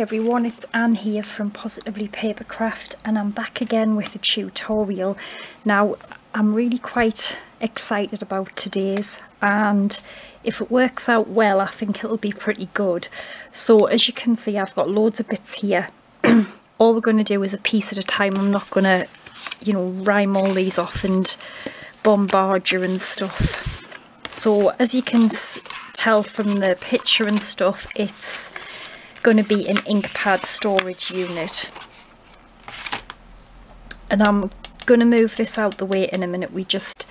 Everyone, it's Ann here from Positively Papercraft and I'm back again with a tutorial. Now I'm really quite excited about today's and if it works out well I think it'll be pretty good. So as you can see I've got loads of bits here. all we're going to do is a piece at a time. I'm not going to you know rhyme all these off and bombard you and stuff. So as you can tell from the picture and stuff it's going to be an ink pad storage unit. And I'm going to move this out the way in a minute. We just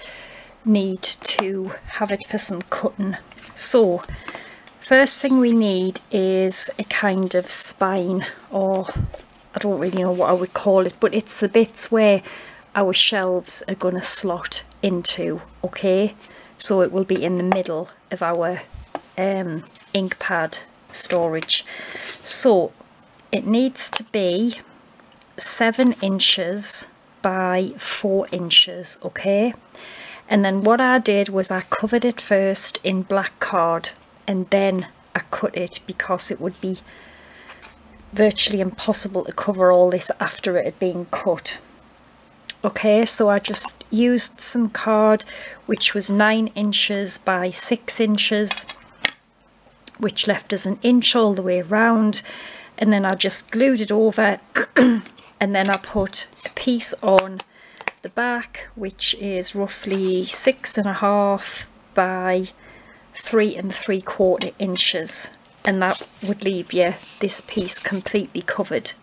need to have it for some cutting. So first thing we need is a kind of spine or I don't really know what I would call it but it's the bits where our shelves are going to slot into okay? So it will be in the middle of our um, ink pad storage. So it needs to be seven inches by four inches okay? And then what I did was I covered it first in black card and then I cut it because it would be virtually impossible to cover all this after it had been cut. Okay so I just used some card which was nine inches by six inches which left us an inch all the way around and then I just glued it over and then I put a piece on the back which is roughly six and a half by three and three quarter inches. And that would leave you this piece completely covered.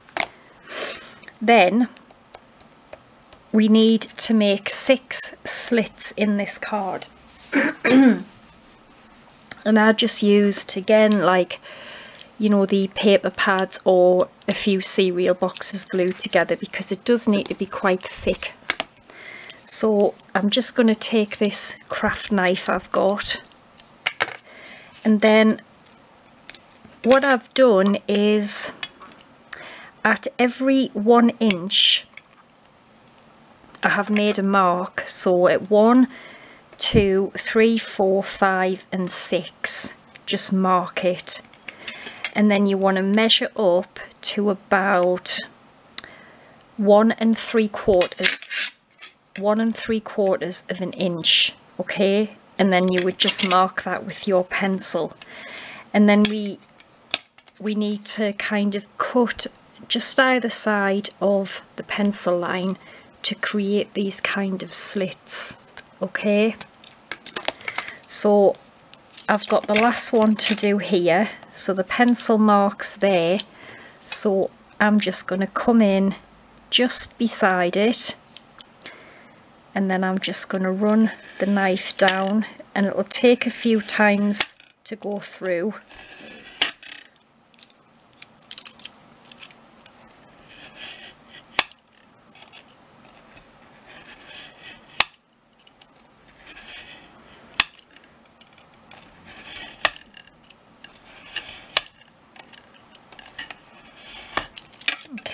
Then we need to make six slits in this card and I just used again like you know the paper pads or a few cereal boxes glued together because it does need to be quite thick. So I'm just going to take this craft knife I've got. And then what I've done is at every one inch I have made a mark. So at one two, three, four, five and six. Just mark it. And then you want to measure up to about one and three quarters, one and three quarters of an inch, okay? And then you would just mark that with your pencil. And then we we need to kind of cut just either side of the pencil line to create these kind of slits okay. So I've got the last one to do here. So the pencil marks there. So I'm just going to come in just beside it. And then I'm just going to run the knife down and it'll take a few times to go through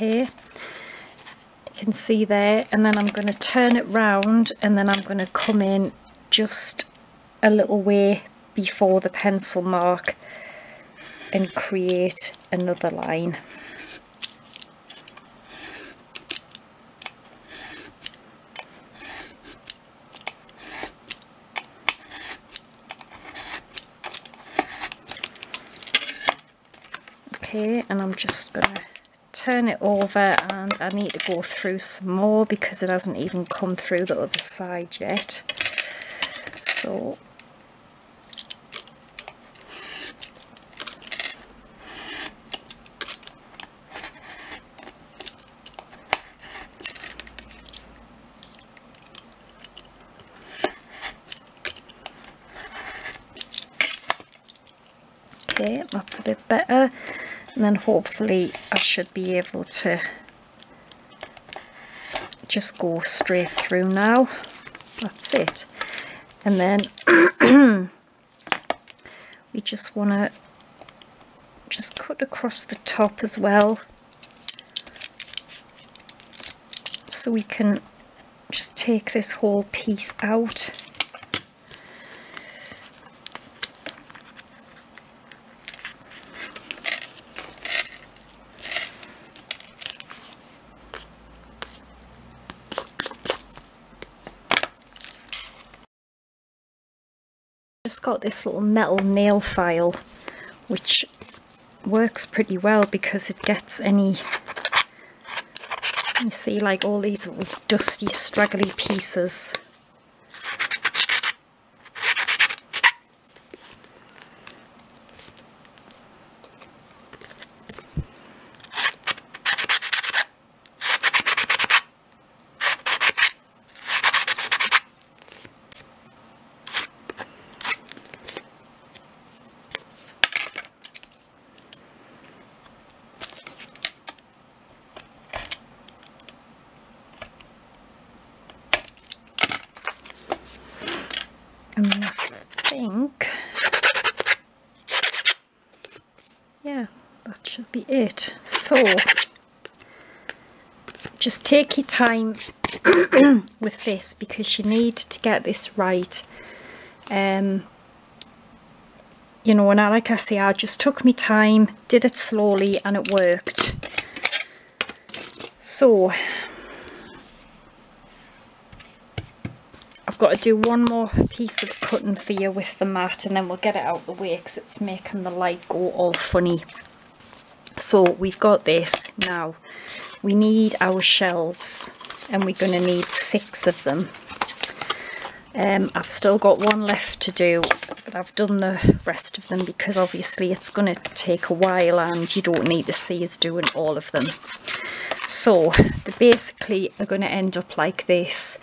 okay you can see there and then I'm going to turn it round and then I'm going to come in just a little way before the pencil mark and create another line. Okay and I'm just gonna turn it over and I need to go through some more because it hasn't even come through the other side yet. So okay that's a bit better and then hopefully I should be able to just go straight through now. That's it. And then we just want to just cut across the top as well. So we can just take this whole piece out just got this little metal nail file which works pretty well because it gets any you see like all these little dusty straggly pieces And I think, yeah, that should be it. So, just take your time with this because you need to get this right. Um, you know, and I, like I say, I just took my time, did it slowly, and it worked. So, got to do one more piece of cutting for you with the mat and then we'll get it out the way because it's making the light go all funny. So we've got this now. We need our shelves and we're going to need six of them. Um, I've still got one left to do but I've done the rest of them because obviously it's going to take a while and you don't need to see us doing all of them. So they basically are going to end up like this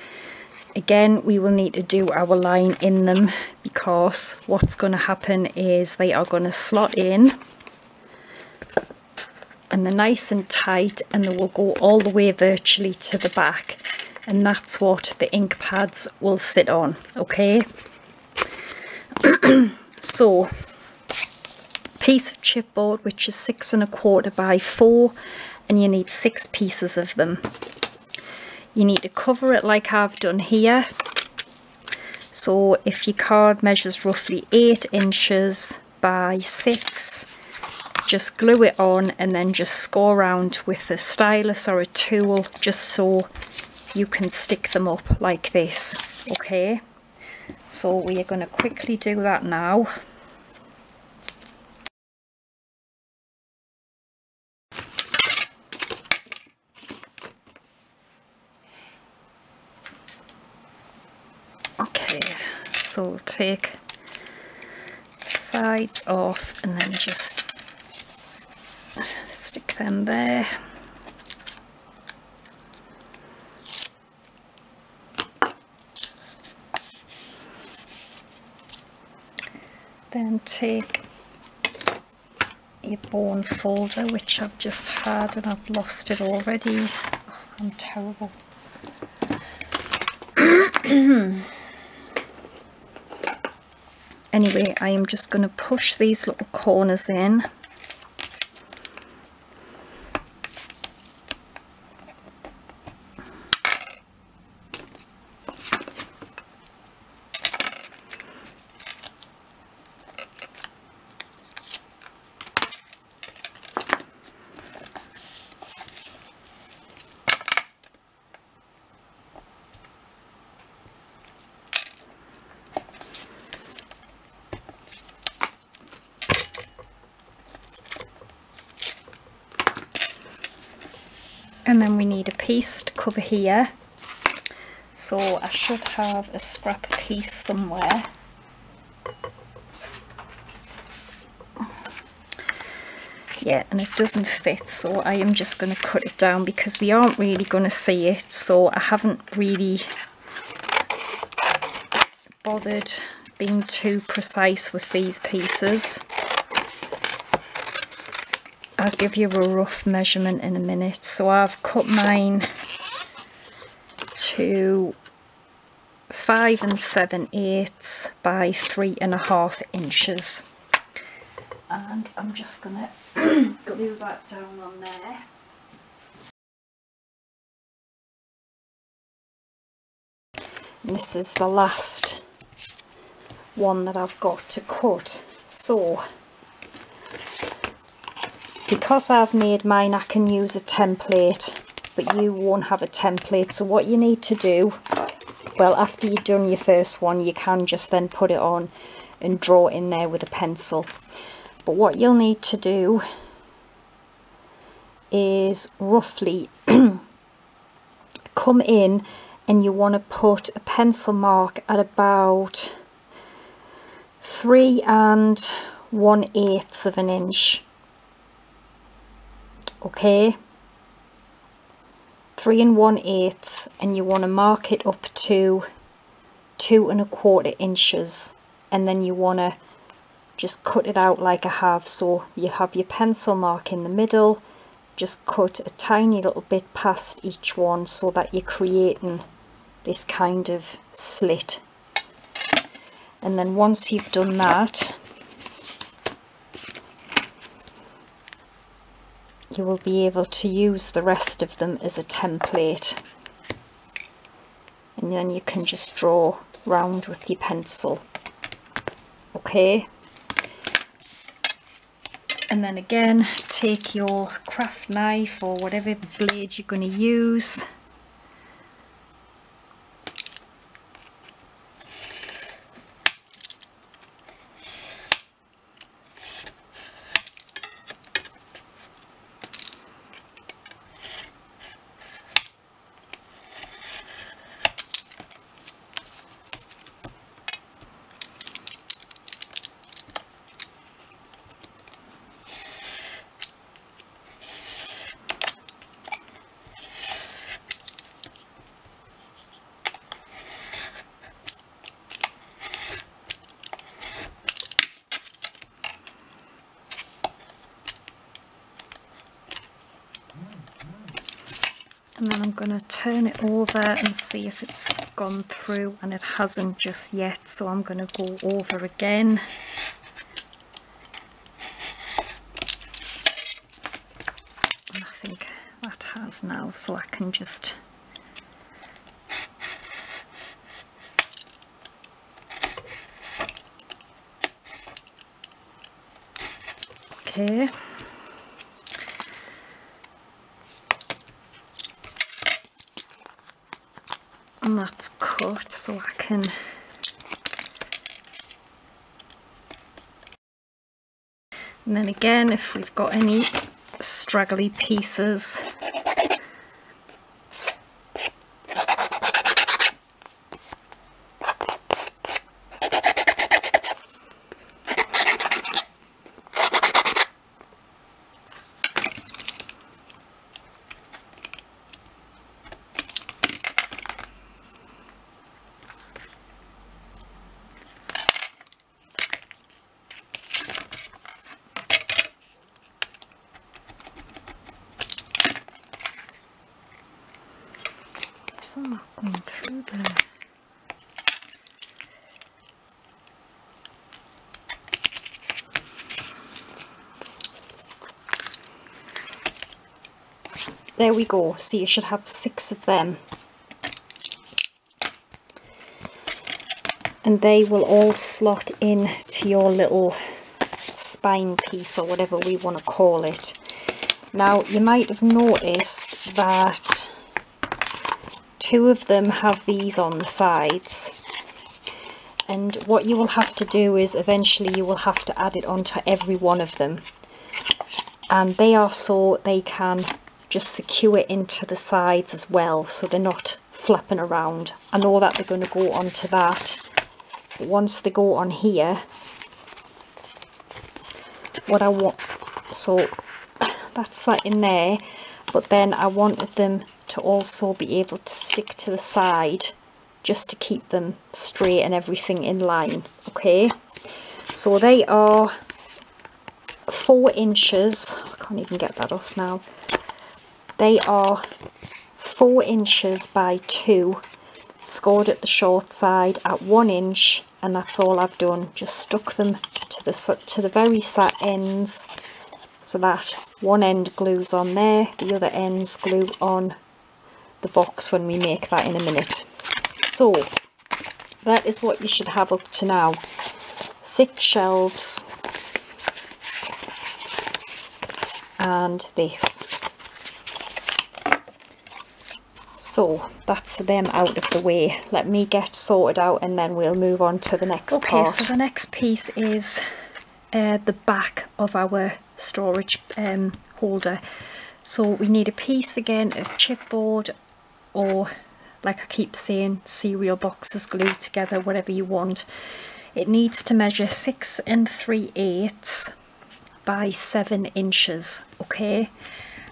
Again, we will need to do our line in them because what's going to happen is they are going to slot in. And they're nice and tight and they will go all the way virtually to the back. And that's what the ink pads will sit on okay? So piece of chipboard which is six and a quarter by four and you need six pieces of them you need to cover it like I've done here. So if your card measures roughly 8 inches by 6 just glue it on and then just score around with a stylus or a tool just so you can stick them up like this okay? So we are going to quickly do that now so take the sides off and then just stick them there. Then take a bone folder which I've just had and I've lost it already. Oh, I'm terrible Anyway, I am just going to push these little corners in and then we need a piece to cover here. So I should have a scrap piece somewhere. Yeah and it doesn't fit so I am just going to cut it down because we aren't really going to see it. So I haven't really bothered being too precise with these pieces. I'll give you a rough measurement in a minute. So I've cut mine to five and seven eighths by three and a half inches. And I'm just gonna glue that down on there. And this is the last one that I've got to cut. So because I've made mine I can use a template but you won't have a template. So what you need to do well after you've done your first one you can just then put it on and draw in there with a pencil. But what you'll need to do is roughly come in and you want to put a pencil mark at about three and one eighth of an inch. Okay three and one eighths and you want to mark it up to two and a quarter inches. And then you want to just cut it out like I have so you have your pencil mark in the middle. Just cut a tiny little bit past each one so that you're creating this kind of slit. And then once you've done that you will be able to use the rest of them as a template. And then you can just draw round with your pencil. Okay? And then again take your craft knife or whatever blade you're going to use and then I'm going to turn it over and see if it's gone through and it hasn't just yet so I'm going to go over again. And I think that has now so I can just okay and that's cut so I can and then again if we've got any straggly pieces some not going through there. There we go, so you should have six of them. And they will all slot in to your little spine piece or whatever we want to call it. Now you might have noticed that two of them have these on the sides and what you will have to do is eventually you will have to add it onto every one of them and they are so they can just secure it into the sides as well so they're not flapping around. I know that they're going to go onto that. But once they go on here what I want so that's that in there. But then I wanted them to also be able to stick to the side just to keep them straight and everything in line okay? So they are four inches I can't even get that off now they are four inches by two, scored at the short side at one inch, and that's all I've done. Just stuck them to the to the very sat ends, so that one end glues on there, the other ends glue on the box when we make that in a minute. So that is what you should have up to now. Six shelves and this. So that's them out of the way. Let me get sorted out and then we'll move on to the next okay part. so the next piece is uh, the back of our storage um, holder. So we need a piece again of chipboard or like I keep saying cereal boxes glued together whatever you want. It needs to measure six and three eighths by seven inches okay?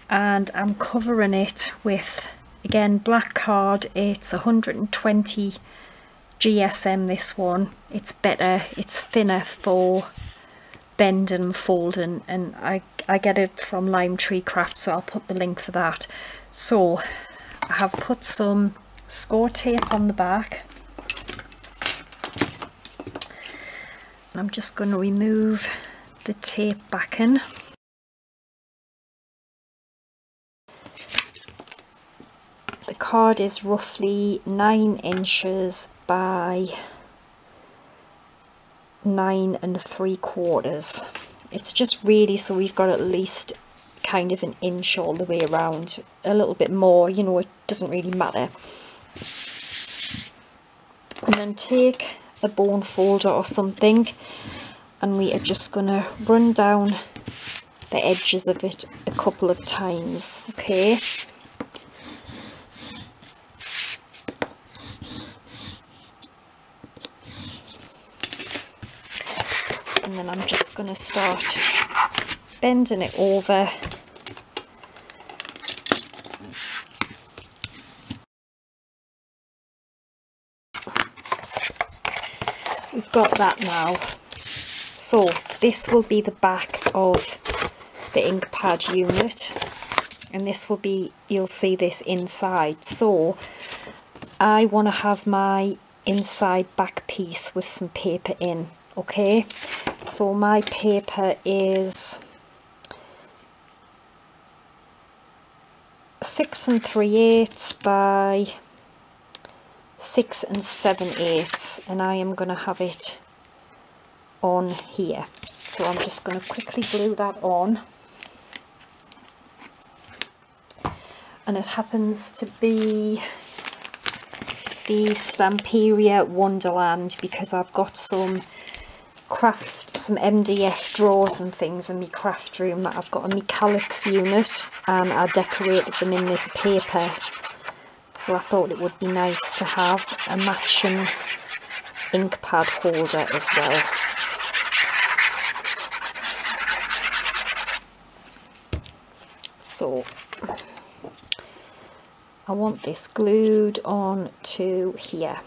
And I'm covering it with again black card it's 120 GSM this one. It's better it's thinner for bend and fold and and I, I get it from Lime Tree Craft so I'll put the link for that. So I have put some score tape on the back. I'm just going to remove the tape backing the card is roughly nine inches by nine and three quarters. It's just really so we've got at least kind of an inch all the way around. A little bit more you know it doesn't really matter. And then take a bone folder or something and we are just going to run down the edges of it a couple of times okay and I'm just going to start bending it over. We've got that now. So this will be the back of the ink pad unit and this will be you'll see this inside. So I want to have my inside back piece with some paper in okay so my paper is six and three eighths by six and seven eighths and I am going to have it on here. So I'm just going to quickly glue that on. And it happens to be the Stamperia Wonderland because I've got some craft, some MDF drawers and things in my craft room that I've got a my Kallax unit and I decorated them in this paper so I thought it would be nice to have a matching ink pad holder as well. So I want this glued on to here.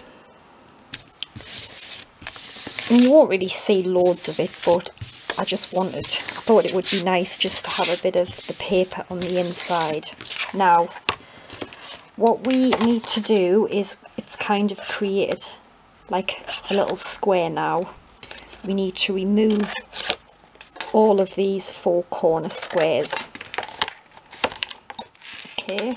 And you won't really see loads of it, but I just wanted, I thought it would be nice just to have a bit of the paper on the inside. Now, what we need to do is, it's kind of created like a little square now. We need to remove all of these four corner squares. Okay.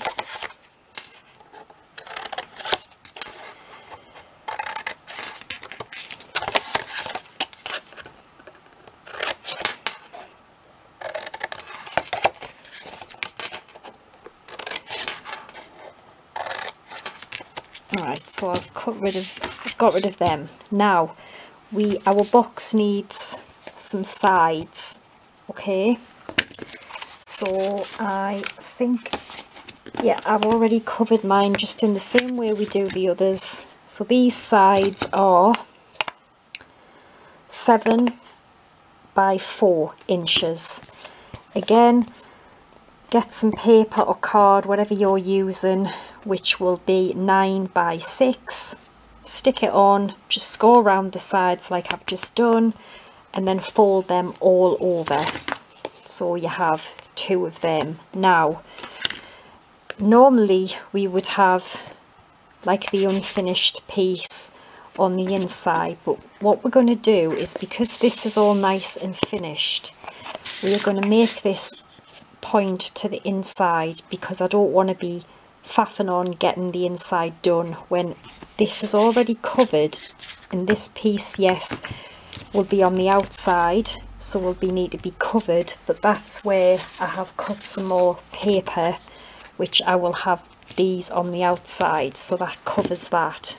Cut rid of got rid of them. Now we our box needs some sides. Okay. So I think yeah, I've already covered mine just in the same way we do the others. So these sides are seven by four inches. Again, get some paper or card, whatever you're using, which will be 9 by 6 stick it on just score around the sides like I've just done and then fold them all over. So you have two of them. Now normally we would have like the unfinished piece on the inside but what we're going to do is because this is all nice and finished we are going to make this point to the inside because I don't want to be faffing on getting the inside done when this is already covered. And this piece yes will be on the outside so will be need to be covered. But that's where I have cut some more paper which I will have these on the outside so that covers that.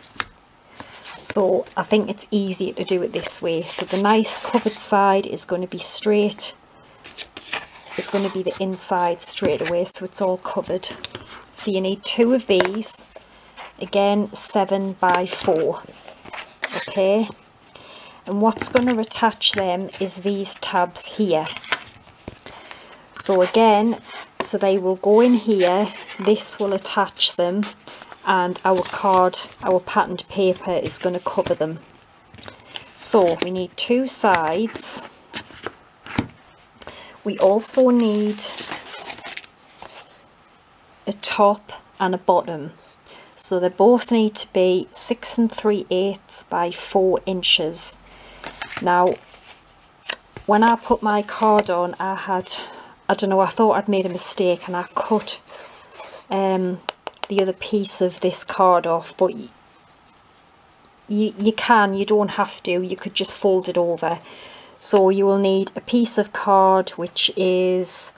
So I think it's easier to do it this way. So the nice covered side is going to be straight it's going to be the inside straight away so it's all covered so you need two of these. Again seven by four. Okay. And what's going to attach them is these tabs here. So again so they will go in here. This will attach them and our card our patterned paper is going to cover them. So we need two sides. We also need a top and a bottom. So they both need to be six and three eighths by four inches. Now when I put my card on I had I don't know I thought I'd made a mistake and I cut um, the other piece of this card off but you, you can you don't have to you could just fold it over. So you will need a piece of card which is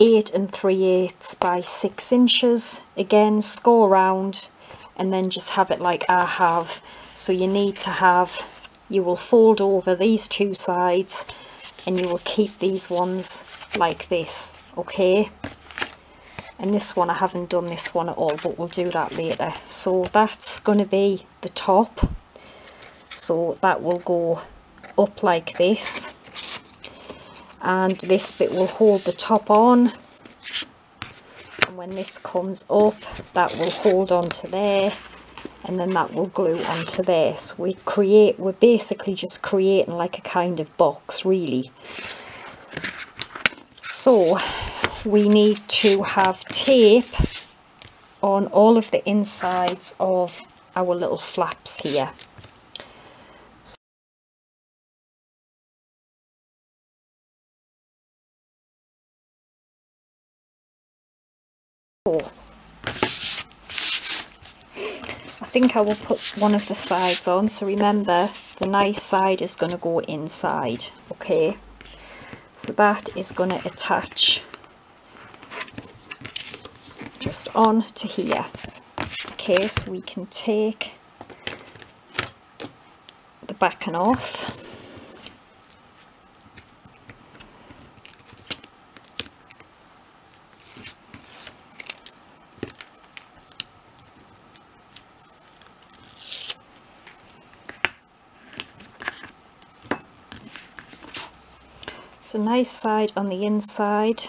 8 and 3 eighths by 6 inches. Again score around and then just have it like I have. So you need to have you will fold over these two sides and you will keep these ones like this okay? And this one I haven't done this one at all but we'll do that later. So that's going to be the top. So that will go up like this and this bit will hold the top on. And when this comes up that will hold onto there and then that will glue onto there. So we create we're basically just creating like a kind of box really. So we need to have tape on all of the insides of our little flaps here I think I will put one of the sides on so remember the nice side is going to go inside okay? So that is going to attach just on to here okay? So we can take the backing off so nice side on the inside.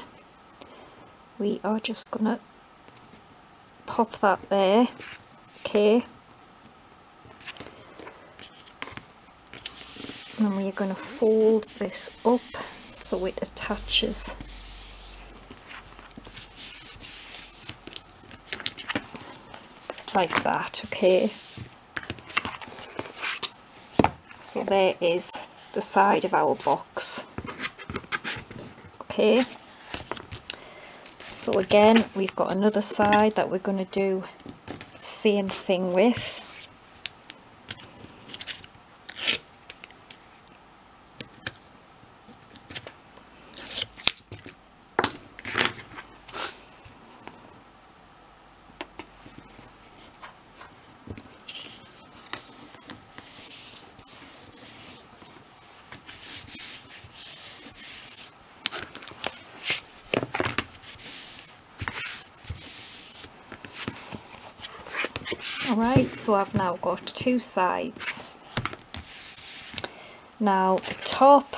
We are just gonna pop that there okay? And we're going to fold this up so it attaches. Like that okay? So there is the side of our box okay so again we've got another side that we're going to do same thing with so I've now got two sides. Now the top,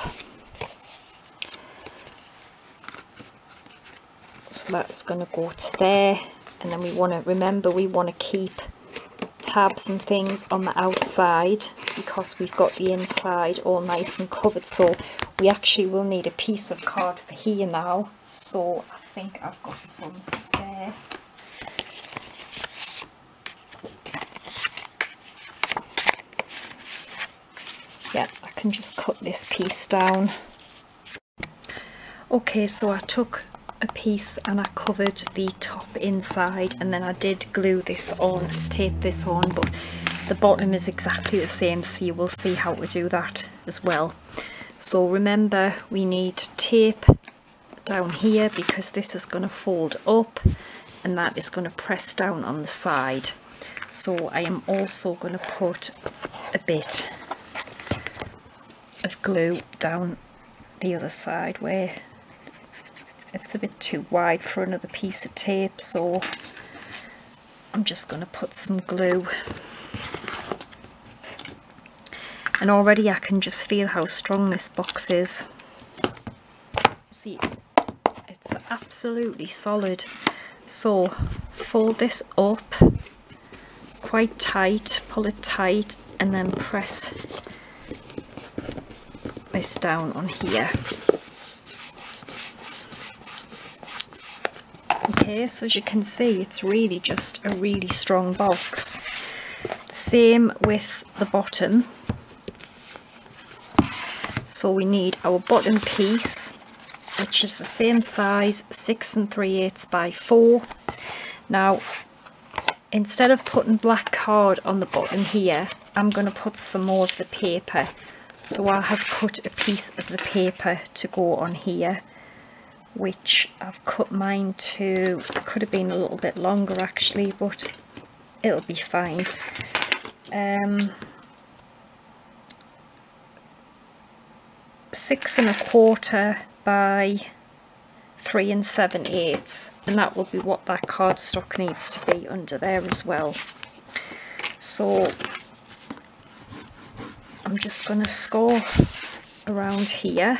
so that's going to go to there and then we want to, remember we want to keep tabs and things on the outside because we've got the inside all nice and covered so we actually will need a piece of card for here now so I think I've got some yeah I can just cut this piece down. Okay so I took a piece and I covered the top inside and then I did glue this on tape this on but the bottom is exactly the same so you will see how to do that as well. So remember we need tape down here because this is going to fold up and that is going to press down on the side. So I am also going to put a bit glue down the other side where it's a bit too wide for another piece of tape so I'm just going to put some glue. And already I can just feel how strong this box is. See it's absolutely solid. So fold this up quite tight pull it tight and then press this down on here. Okay so as you can see it's really just a really strong box. Same with the bottom. So we need our bottom piece which is the same size 6 and 3 eighths by 4 now instead of putting black card on the bottom here I'm going to put some more of the paper so I have cut a piece of the paper to go on here which I've cut mine to could have been a little bit longer actually but it'll be fine. Um, six and a quarter by three and seven eighths and that will be what that cardstock needs to be under there as well. So I'm just going to score around here.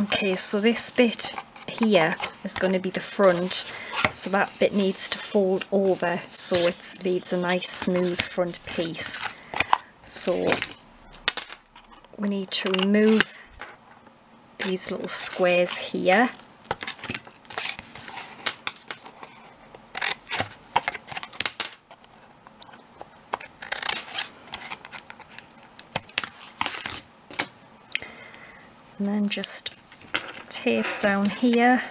Okay so this bit here is going to be the front. So that bit needs to fold over so it leaves a nice smooth front piece. So we need to remove these little squares here. And then just tape down here.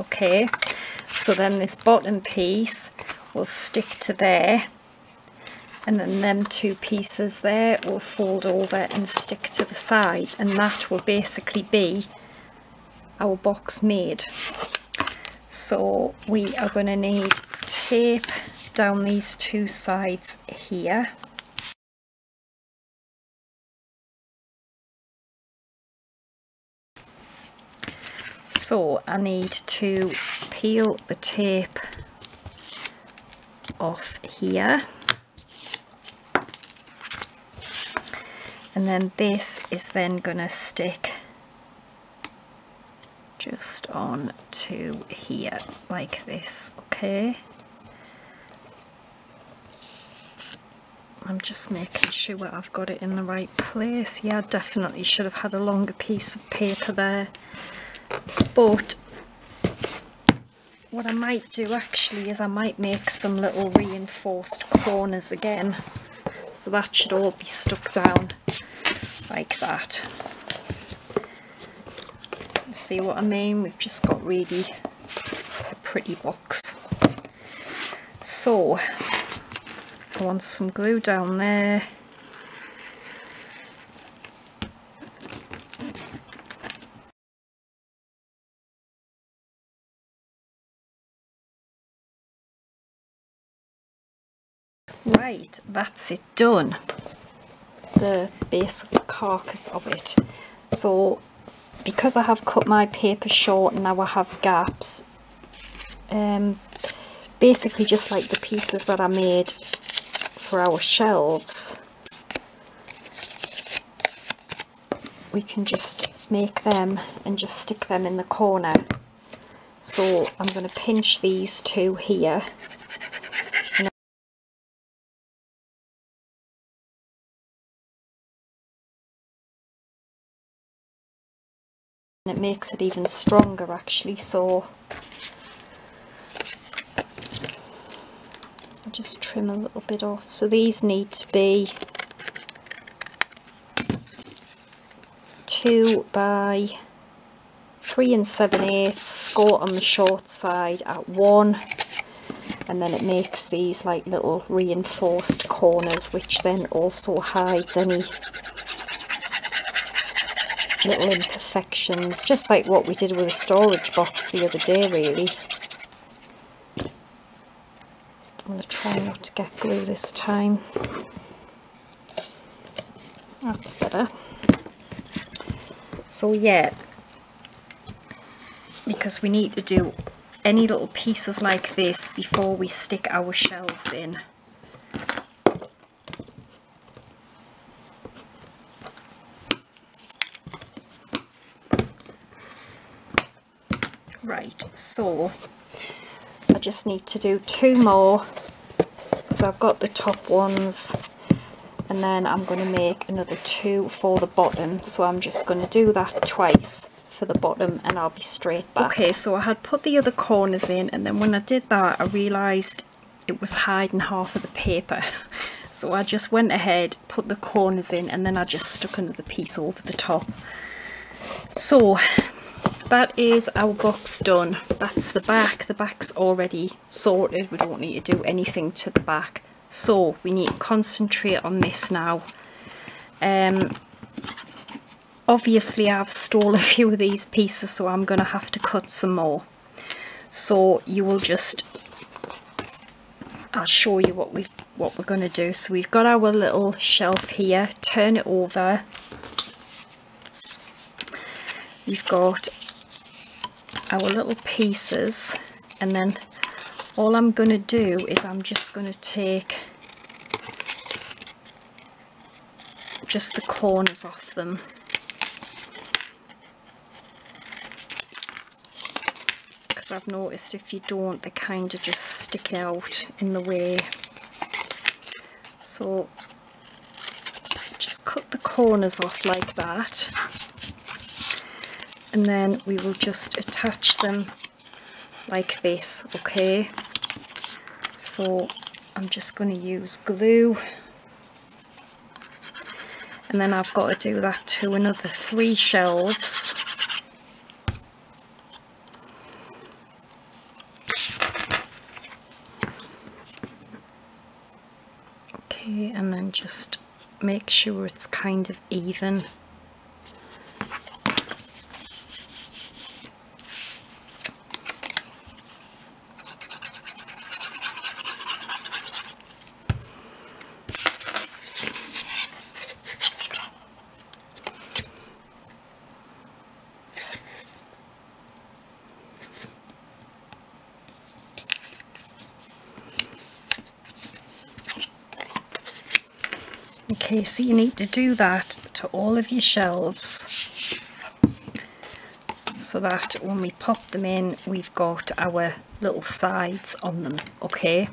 Okay so then this bottom piece will stick to there and then them two pieces there will fold over and stick to the side and that will basically be our box made. So we are going to need tape down these two sides here So I need to peel the tape off here. And then this is then going to stick just on to here like this, okay? I'm just making sure I've got it in the right place. Yeah, definitely should have had a longer piece of paper there but what I might do actually is I might make some little reinforced corners again. So that should all be stuck down like that. See what I mean? We've just got really a pretty box. So I want some glue down there Right, that's it done. The basic carcass of it. So, because I have cut my paper short, and now I have gaps. Um, basically just like the pieces that I made for our shelves. We can just make them and just stick them in the corner. So I'm going to pinch these two here and it makes it even stronger actually so I'll just trim a little bit off. So these need to be two by three and seven eighths score on the short side at one and then it makes these like little reinforced corners which then also hides any little imperfections just like what we did with a storage box the other day really. I'm going to try not to get glue this time. That's better. So yeah. Because we need to do any little pieces like this before we stick our shelves in. Right, so I just need to do two more because I've got the top ones and then I'm going to make another two for the bottom so I'm just going to do that twice for the bottom and I'll be straight back. Okay, so I had put the other corners in and then when I did that I realised it was hiding half of the paper. So I just went ahead, put the corners in and then I just stuck another piece over the top. So that is our box done. That's the back. The back's already sorted. We don't need to do anything to the back. So we need to concentrate on this now. Um, obviously I've stole a few of these pieces so I'm going to have to cut some more so you will just I'll show you what we've what we're going to do so we've got our little shelf here turn it over we've got our little pieces and then all I'm going to do is I'm just going to take just the corners off them. Because I've noticed if you don't they kind of just stick out in the way. So just cut the corners off like that and then we will just attach them like this okay? So I'm just going to use glue. And then I've got to do that to another three shelves. Okay and then just make sure it's kind of even Okay, so you need to do that to all of your shelves. So that when we pop them in we've got our little sides on them okay?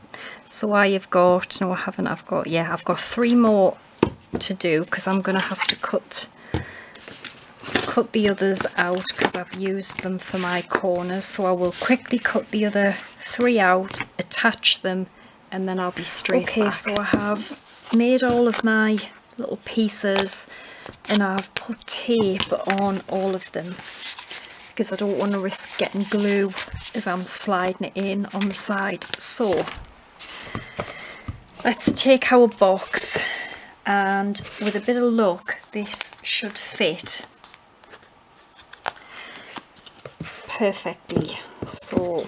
So I have got no I haven't I've got yeah I've got three more to do because I'm gonna have to cut cut the others out because I've used them for my corners. So I will quickly cut the other three out attach them and then I'll be straight okay back. so I have made all of my little pieces and I've put tape on all of them because I don't want to risk getting glue as I'm sliding it in on the side. So let's take our box and with a bit of luck this should fit perfectly. So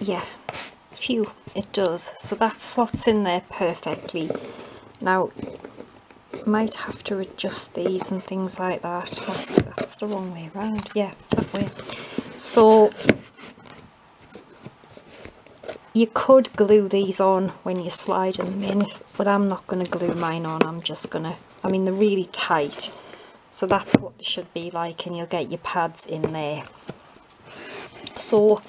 yeah, phew it does. So that slots in there perfectly. Now might have to adjust these and things like that. That's, that's the wrong way around. Yeah that way. So you could glue these on when you slide them in but I'm not going to glue mine on. I'm just gonna I mean they're really tight. So that's what they should be like and you'll get your pads in there. So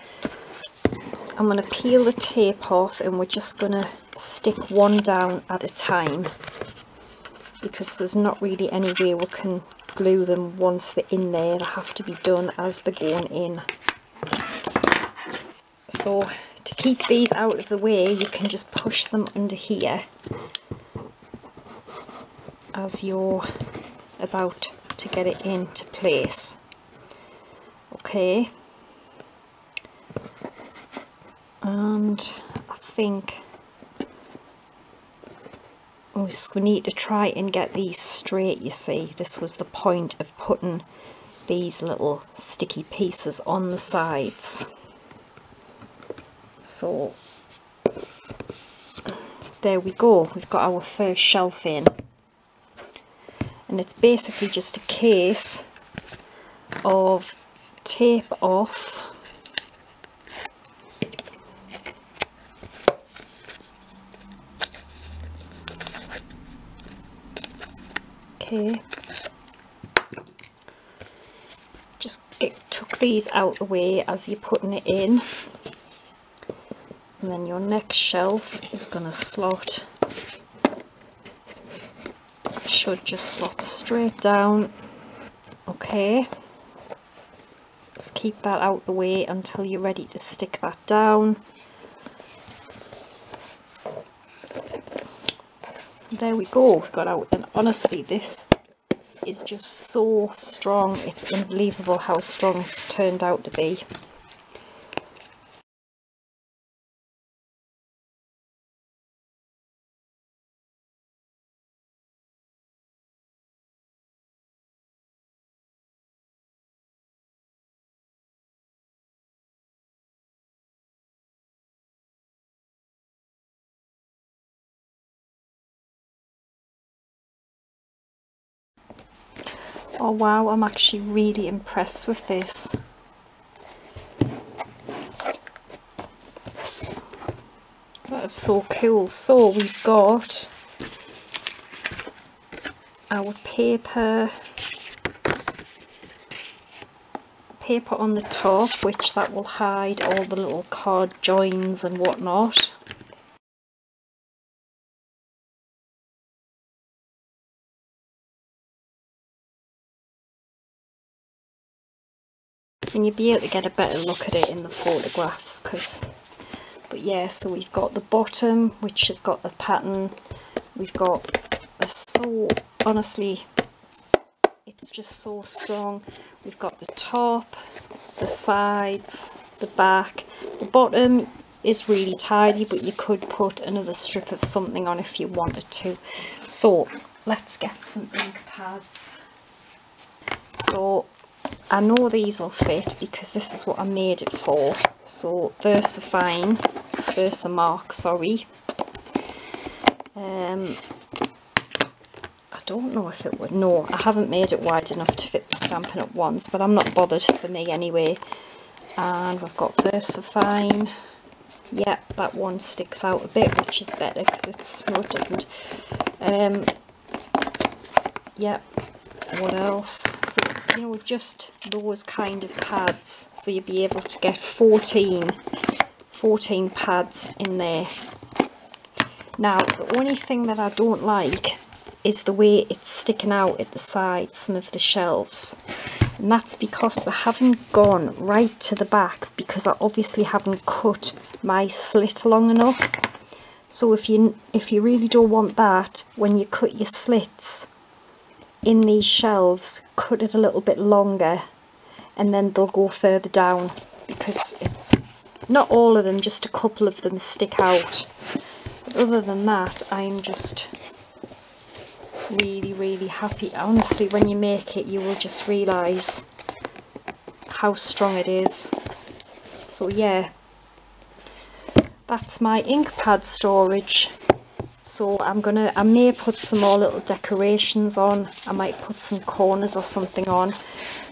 I'm going to peel the tape off and we're just going to stick one down at a time because there's not really any way we can glue them once they're in there. They have to be done as they're going in. So to keep these out of the way you can just push them under here as you're about to get it into place okay and I think we need to try and get these straight you see. This was the point of putting these little sticky pieces on the sides. So there we go. We've got our first shelf in. And it's basically just a case of tape off okay just it took these out the way as you're putting it in. And then your next shelf is going to slot should just slot straight down. Okay. Let's keep that out the way until you're ready to stick that down there we go. We've got out and honestly this is just so strong. It's unbelievable how strong it's turned out to be Oh wow, I'm actually really impressed with this. That is so cool. So we've got our paper paper on the top which that will hide all the little card joins and whatnot and you'll be able to get a better look at it in the photographs because but yeah so we've got the bottom which has got the pattern. We've got a so honestly it's just so strong. We've got the top the sides the back. The bottom is really tidy but you could put another strip of something on if you wanted to. So let's get some ink pads. So I know these will fit because this is what I made it for. So VersaFine, Versamark, sorry. Um, I don't know if it would, no, I haven't made it wide enough to fit the stamping at once, but I'm not bothered for me anyway. And we've got VersaFine. Yep, that one sticks out a bit, which is better because it's, no it doesn't. Um, yeah, what else? You know, just those kind of pads. So you'll be able to get 14, 14 pads in there. Now, the only thing that I don't like is the way it's sticking out at the sides, some of the shelves. And that's because they haven't gone right to the back because I obviously haven't cut my slit long enough. So if you if you really don't want that, when you cut your slits, in these shelves cut it a little bit longer and then they'll go further down because not all of them just a couple of them stick out. But other than that I'm just really really happy. Honestly when you make it you will just realize how strong it is. So yeah. That's my ink pad storage so I'm gonna I may put some more little decorations on. I might put some corners or something on.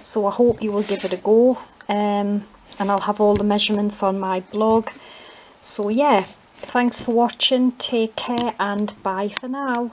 So I hope you will give it a go. Um, and I'll have all the measurements on my blog. So yeah thanks for watching. Take care and bye for now